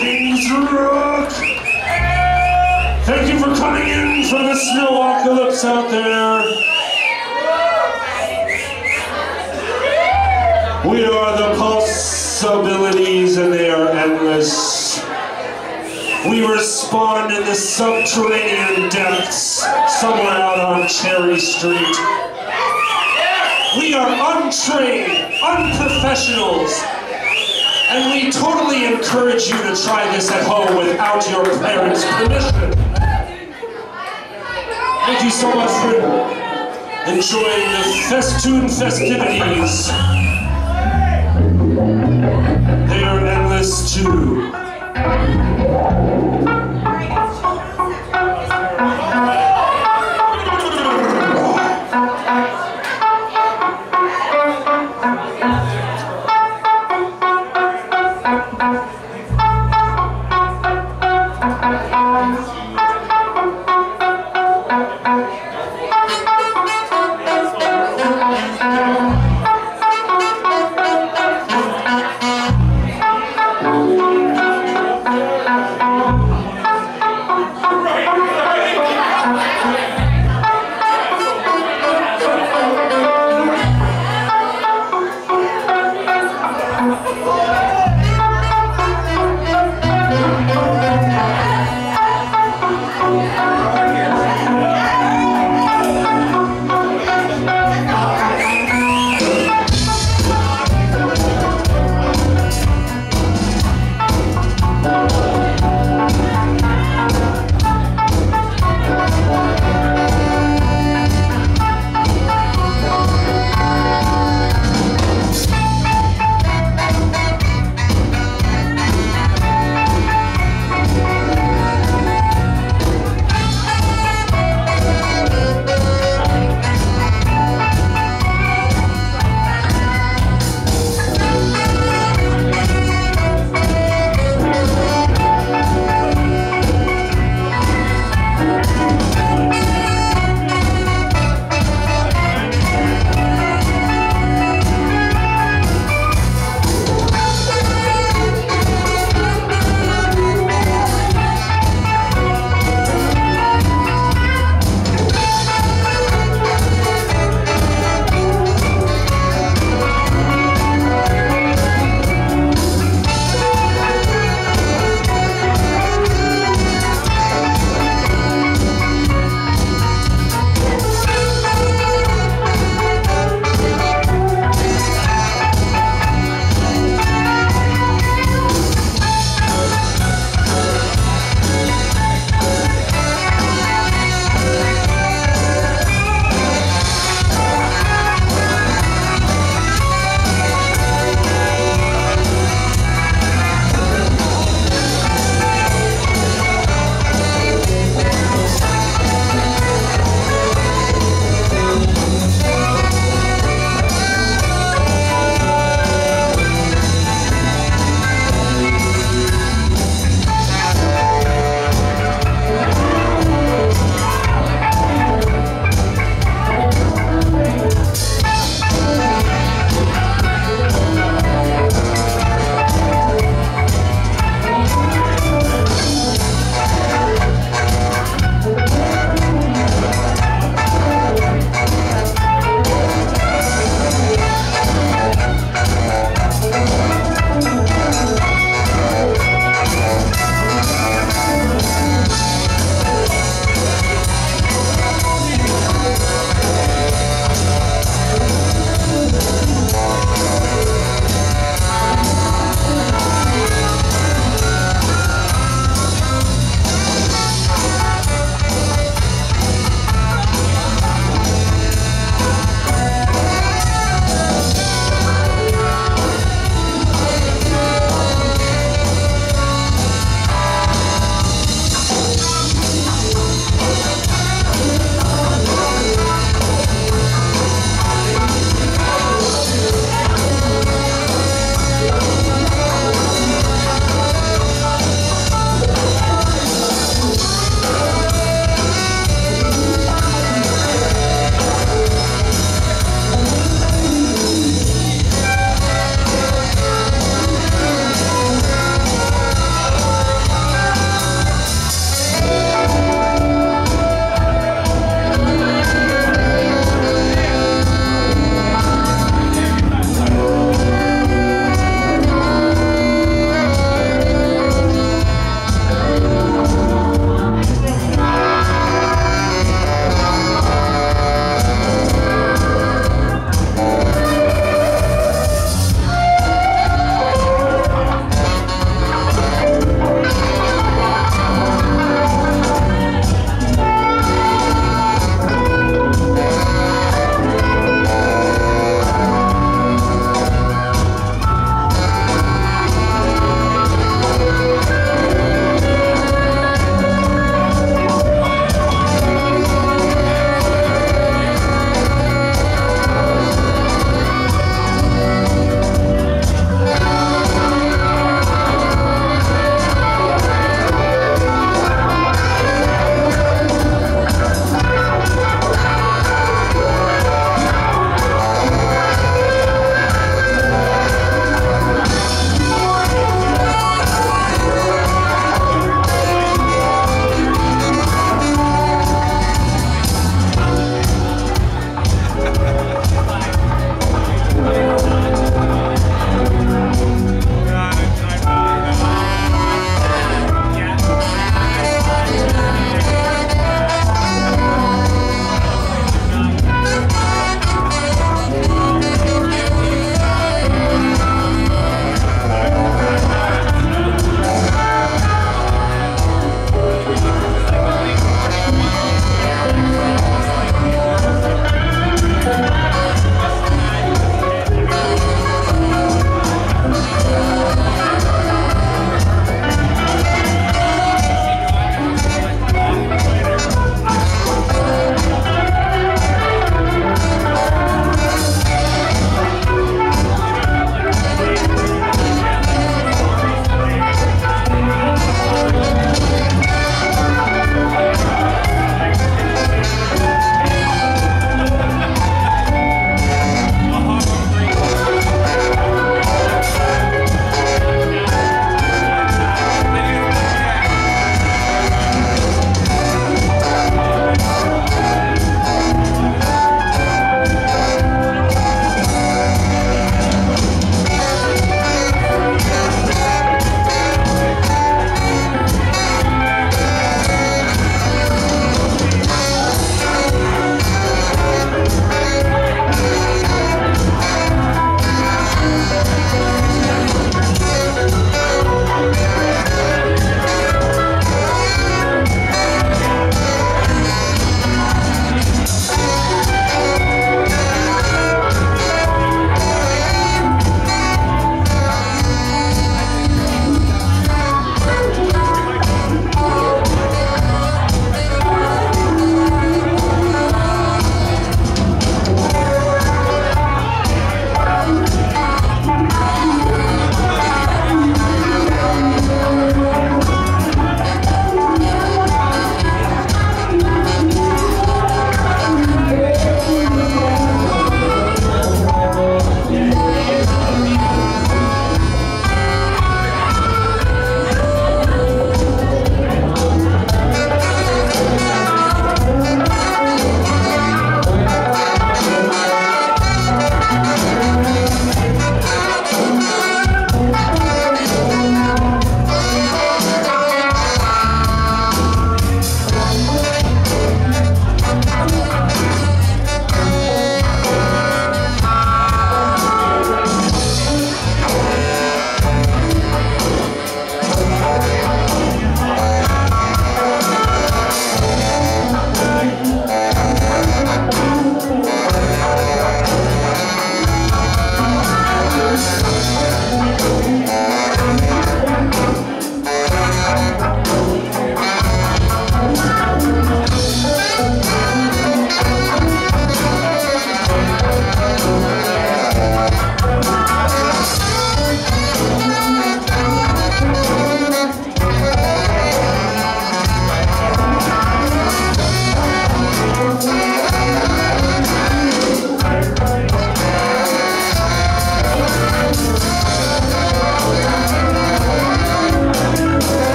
King's Rook! Thank you for coming in for the snow apocalypse out there. We are the Paulsibilities and they are endless. We respond in the subterranean depths somewhere out on Cherry Street. We are untrained, unprofessionals, and we totally encourage you to try this at home without your parents' permission. Thank you so much for enjoying the festoon festivities. They are endless too.